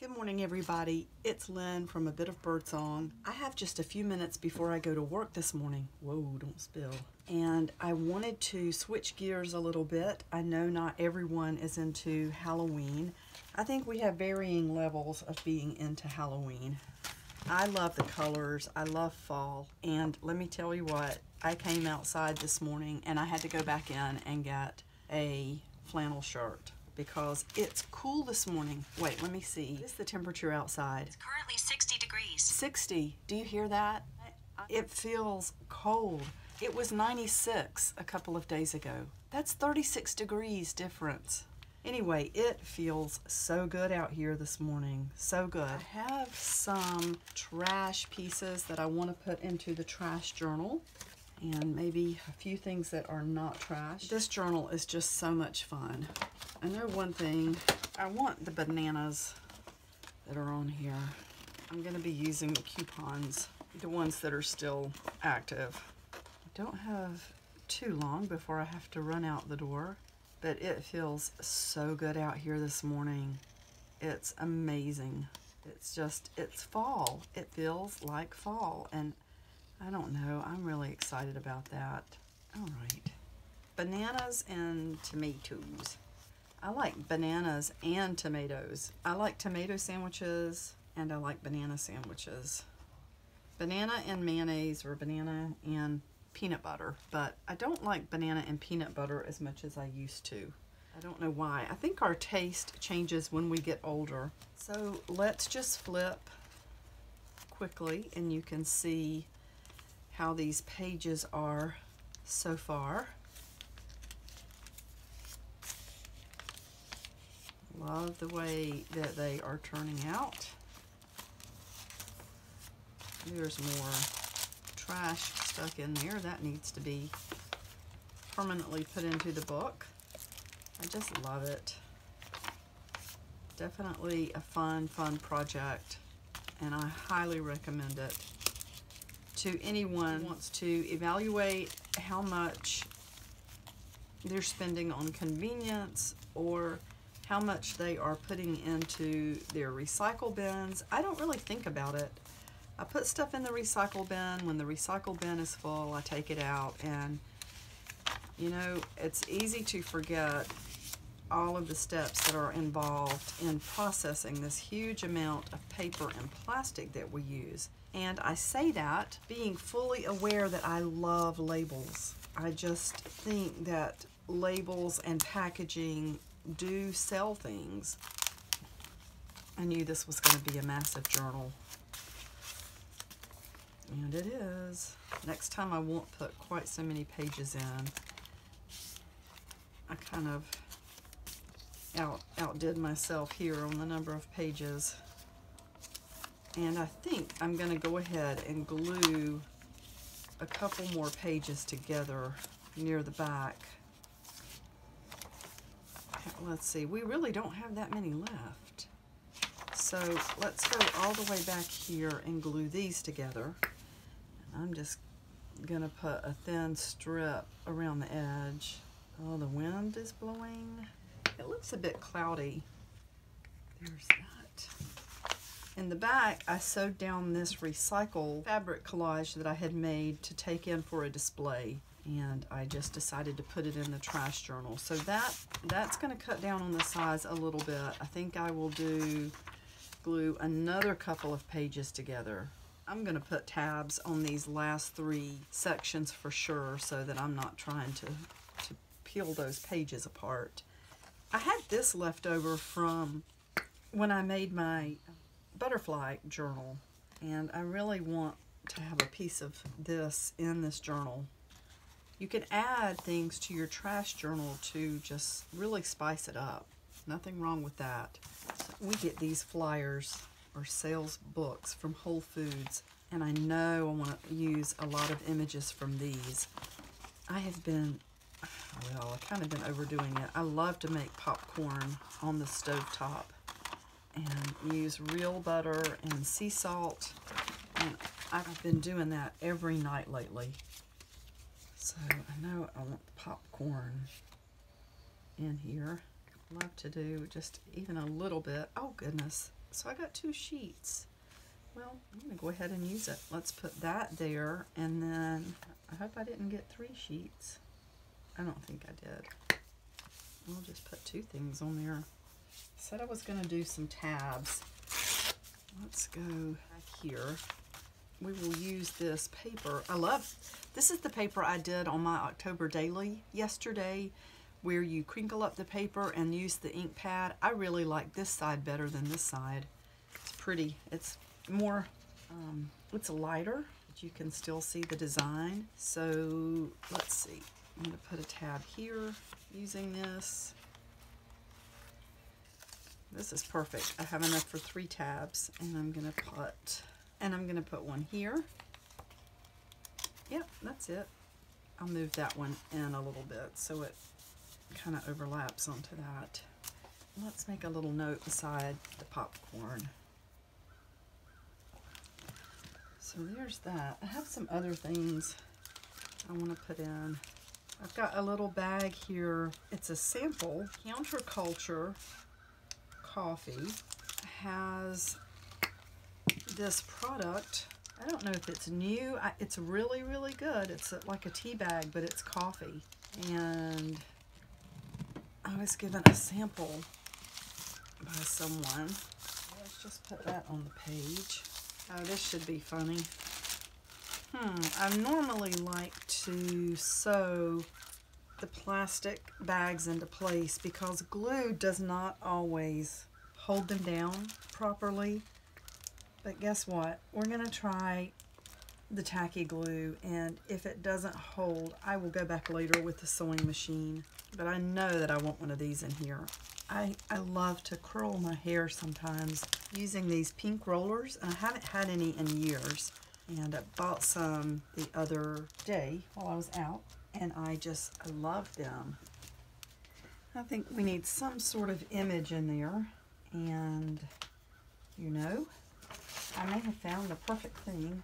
Good morning, everybody. It's Lynn from A Bit of Birdsong. I have just a few minutes before I go to work this morning. Whoa, don't spill. And I wanted to switch gears a little bit. I know not everyone is into Halloween. I think we have varying levels of being into Halloween. I love the colors. I love fall. And let me tell you what, I came outside this morning and I had to go back in and get a flannel shirt because it's cool this morning. Wait, let me see. What's the temperature outside? It's currently 60 degrees. 60. Do you hear that? It feels cold. It was 96 a couple of days ago. That's 36 degrees difference. Anyway, it feels so good out here this morning. So good. I have some trash pieces that I want to put into the trash journal and maybe a few things that are not trash. This journal is just so much fun. I know one thing, I want the bananas that are on here. I'm gonna be using the coupons, the ones that are still active. I don't have too long before I have to run out the door, but it feels so good out here this morning. It's amazing. It's just, it's fall. It feels like fall, and I don't know. I'm really excited about that. All right. Bananas and tomatoes. I like bananas and tomatoes. I like tomato sandwiches and I like banana sandwiches. Banana and mayonnaise or banana and peanut butter, but I don't like banana and peanut butter as much as I used to. I don't know why. I think our taste changes when we get older. So let's just flip quickly and you can see how these pages are so far. Love the way that they are turning out. There's more trash stuck in there. That needs to be permanently put into the book. I just love it. Definitely a fun, fun project, and I highly recommend it to anyone wants to evaluate how much they're spending on convenience or how much they are putting into their recycle bins. I don't really think about it. I put stuff in the recycle bin. When the recycle bin is full, I take it out. And, you know, it's easy to forget all of the steps that are involved in processing this huge amount of paper and plastic that we use. And I say that being fully aware that I love labels. I just think that labels and packaging do sell things. I knew this was going to be a massive journal. And it is. Next time I won't put quite so many pages in. I kind of out outdid myself here on the number of pages. And I think I'm going to go ahead and glue a couple more pages together near the back. Let's see, we really don't have that many left. So let's go all the way back here and glue these together. I'm just going to put a thin strip around the edge. Oh, the wind is blowing. It looks a bit cloudy. There's that. In the back, I sewed down this recycle fabric collage that I had made to take in for a display. And I just decided to put it in the trash journal. So that that's going to cut down on the size a little bit. I think I will do glue another couple of pages together. I'm going to put tabs on these last three sections for sure so that I'm not trying to, to peel those pages apart. I had this left over from when I made my butterfly journal and I really want to have a piece of this in this journal. You can add things to your trash journal to just really spice it up. Nothing wrong with that. We get these flyers or sales books from Whole Foods and I know I want to use a lot of images from these. I have been, well, I've kind of been overdoing it. I love to make popcorn on the stove top and use real butter and sea salt. And I've been doing that every night lately. So I know I want the popcorn in here. Love to do just even a little bit. Oh goodness, So I got two sheets. Well, I'm gonna go ahead and use it. Let's put that there and then I hope I didn't get three sheets. I don't think I did. I'll just put two things on there. Said I was gonna do some tabs. Let's go back here. We will use this paper. I love, this is the paper I did on my October Daily yesterday where you crinkle up the paper and use the ink pad. I really like this side better than this side. It's pretty. It's more, um, it's lighter, but you can still see the design. So let's see. I'm going to put a tab here using this. This is perfect. I have enough for three tabs and I'm going to put, and I'm going to put one here. Yep, that's it. I'll move that one in a little bit so it kind of overlaps onto that. Let's make a little note beside the popcorn. So there's that. I have some other things I want to put in. I've got a little bag here. It's a sample. Counterculture Coffee has this product. I don't know if it's new. I, it's really, really good. It's like a tea bag, but it's coffee. And I was given a sample by someone. Let's just put that on the page. Oh, this should be funny. Hmm, I normally like to sew the plastic bags into place because glue does not always hold them down properly. But guess what? We're going to try the tacky glue and if it doesn't hold, I will go back later with the sewing machine. But I know that I want one of these in here. I, I love to curl my hair sometimes using these pink rollers. And I haven't had any in years. And I bought some the other day while I was out. And I just, I love them. I think we need some sort of image in there. And, you know, I may have found the perfect thing.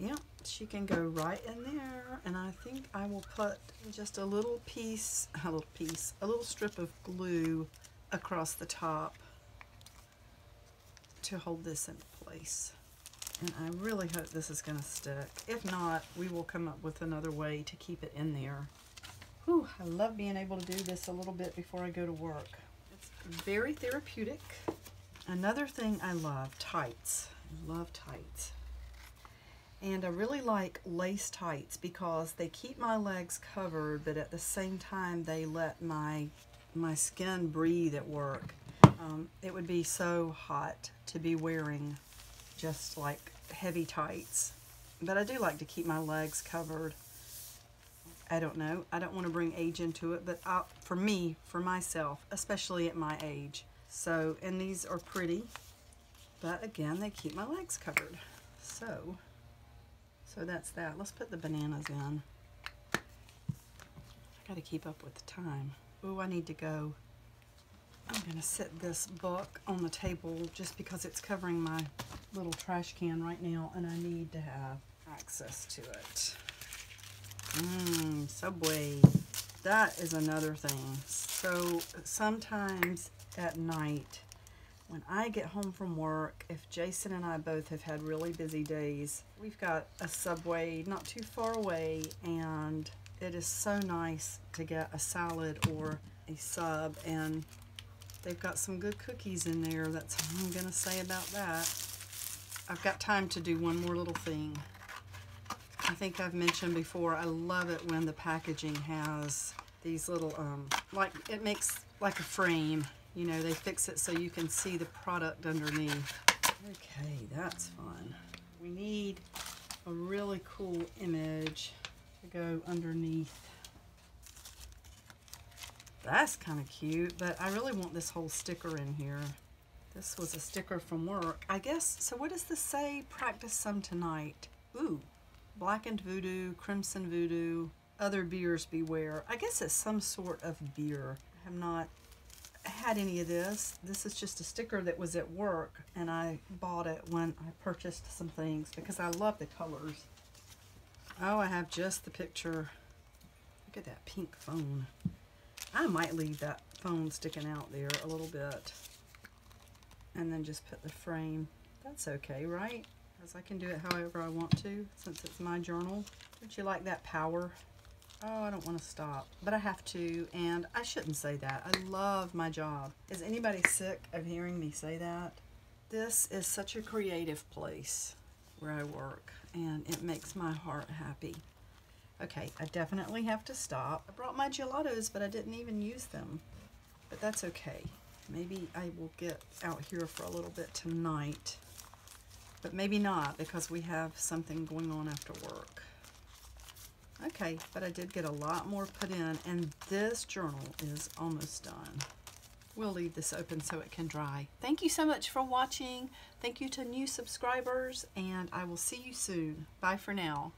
Yep, she can go right in there. And I think I will put just a little piece, a little piece, a little strip of glue across the top to hold this in place. And I really hope this is going to stick. If not, we will come up with another way to keep it in there. Whew, I love being able to do this a little bit before I go to work. It's very therapeutic. Another thing I love, tights. I love tights. And I really like lace tights because they keep my legs covered, but at the same time they let my my skin breathe at work. Um, it would be so hot to be wearing just like heavy tights. But I do like to keep my legs covered. I don't know. I don't want to bring age into it, but I, for me, for myself, especially at my age. So, and these are pretty, but again, they keep my legs covered. So, so that's that. Let's put the bananas in. I got to keep up with the time. Oh, I need to go. I'm going to set this book on the table just because it's covering my little trash can right now and I need to have access to it. Mmm, Subway. That is another thing. So sometimes at night when I get home from work, if Jason and I both have had really busy days, we've got a Subway not too far away and it is so nice to get a salad or a sub and they've got some good cookies in there. That's all I'm going to say about that. I've got time to do one more little thing. I think I've mentioned before, I love it when the packaging has these little, um, like, it makes like a frame. You know, they fix it so you can see the product underneath. Okay, that's fun. We need a really cool image to go underneath. That's kind of cute, but I really want this whole sticker in here. This was a sticker from work. I guess, so what does this say? Practice some tonight. Ooh, Blackened Voodoo, Crimson Voodoo, other beers beware. I guess it's some sort of beer. I have not had any of this. This is just a sticker that was at work and I bought it when I purchased some things because I love the colors. Oh, I have just the picture, Look at that pink phone. I might leave that phone sticking out there a little bit. And then just put the frame. That's okay, right? Because I can do it however I want to since it's my journal. Don't you like that power? Oh, I don't want to stop, but I have to, and I shouldn't say that. I love my job. Is anybody sick of hearing me say that? This is such a creative place where I work, and it makes my heart happy. Okay, I definitely have to stop. I brought my gelatos, but I didn't even use them. But that's okay. Maybe I will get out here for a little bit tonight. But maybe not, because we have something going on after work. Okay, but I did get a lot more put in, and this journal is almost done. We'll leave this open so it can dry. Thank you so much for watching. Thank you to new subscribers, and I will see you soon. Bye for now.